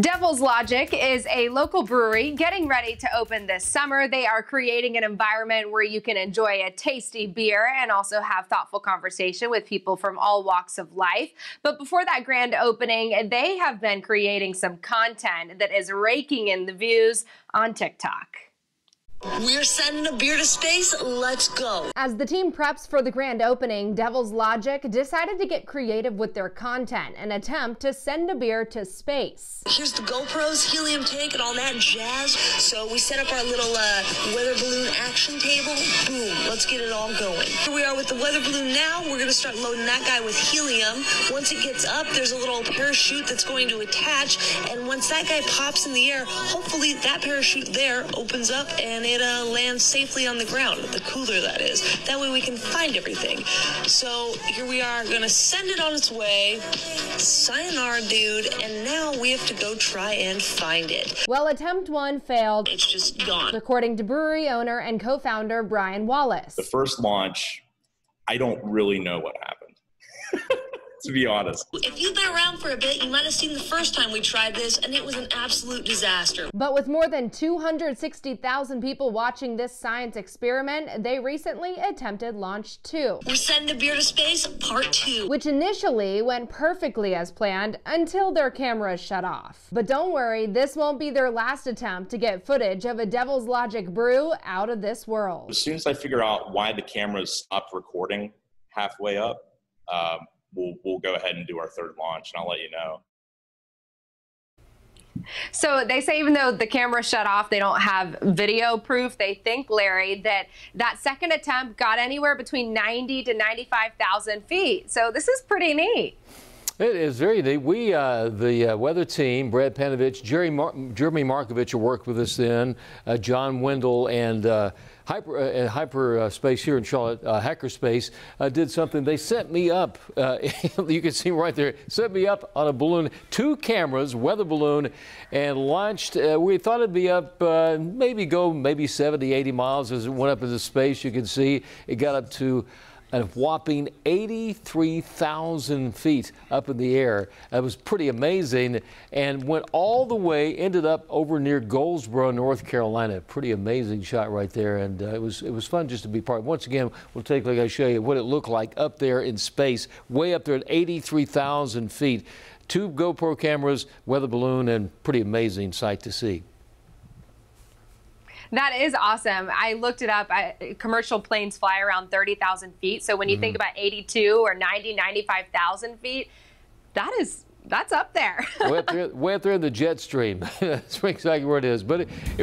Devil's Logic is a local brewery getting ready to open this summer. They are creating an environment where you can enjoy a tasty beer and also have thoughtful conversation with people from all walks of life. But before that grand opening, they have been creating some content that is raking in the views on TikTok. We're sending a beer to space. Let's go. As the team preps for the grand opening, Devil's Logic decided to get creative with their content and attempt to send a beer to space. Here's the GoPros, helium tank, and all that jazz. So we set up our little uh, weather balloon action table. Boom, let's get it all going. Here we are with the weather balloon now. We're going to start loading that guy with helium. Once it gets up, there's a little parachute that's going to attach. And once that guy pops in the air, hopefully that parachute there opens up and it uh, lands safely on the ground, the cooler that is. That way we can find everything. So here we are, gonna send it on its way. Sayonara, dude. And now we have to go try and find it. Well, attempt one failed. It's just gone. According to brewery owner and co-founder Brian Wallace. The first launch, I don't really know what happened. To be honest. If you've been around for a bit, you might have seen the first time we tried this, and it was an absolute disaster. But with more than 260,000 people watching this science experiment, they recently attempted launch two. We're sending a beer to space, part two. Which initially went perfectly as planned until their cameras shut off. But don't worry, this won't be their last attempt to get footage of a Devil's Logic brew out of this world. As soon as I figure out why the cameras stopped recording halfway up, um, we'll we'll go ahead and do our third launch, and I'll let you know. So they say even though the camera shut off, they don't have video proof. They think, Larry, that that second attempt got anywhere between 90 to 95,000 feet. So this is pretty neat. It is very neat. We, uh, the uh, weather team, Brad Panovich, Jerry Mar Jeremy Markovich, who worked with us then, uh, John Wendell, and uh, Hyper, uh, here in Charlotte, uh, Hackerspace, uh, did something. They sent me up, you can see right there, sent me up on a balloon, two cameras, weather balloon, and launched. We thought it'd be up, maybe go maybe 70, 80 miles as it went up into space. You can see it got up to a whopping 83,000 feet up in the air. That was pretty amazing and went all the way, ended up over near Goldsboro, North Carolina. Pretty amazing shot right there. And uh, it was it was fun just to be part. Once again, we'll take like I show you what it looked like up there in space, way up there at 83,000 feet. Two GoPro cameras, weather balloon, and pretty amazing sight to see. That is awesome. I looked it up. I, commercial planes fly around 30,000 feet. So when you mm think about 82 or 90, 95,000 feet, that is that's up there. way, up there way up there in the jet stream. That's exactly where it is. But it, it